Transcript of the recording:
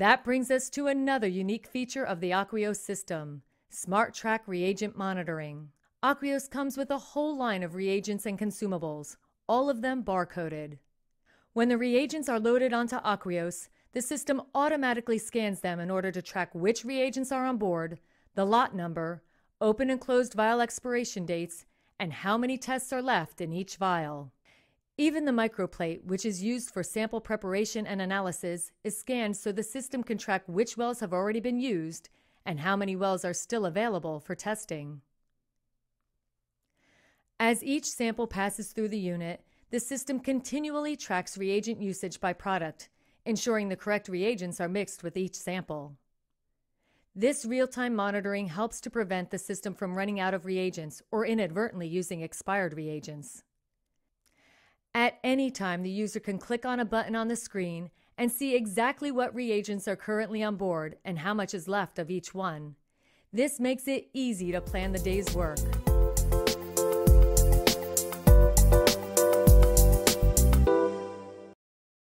That brings us to another unique feature of the AQUIOS system, Smart Track Reagent Monitoring. AQUIOS comes with a whole line of reagents and consumables, all of them barcoded. When the reagents are loaded onto AQUIOS, the system automatically scans them in order to track which reagents are on board, the lot number, open and closed vial expiration dates, and how many tests are left in each vial. Even the microplate, which is used for sample preparation and analysis, is scanned so the system can track which wells have already been used and how many wells are still available for testing. As each sample passes through the unit, the system continually tracks reagent usage by product, ensuring the correct reagents are mixed with each sample. This real-time monitoring helps to prevent the system from running out of reagents or inadvertently using expired reagents. At any time, the user can click on a button on the screen and see exactly what reagents are currently on board and how much is left of each one. This makes it easy to plan the day's work.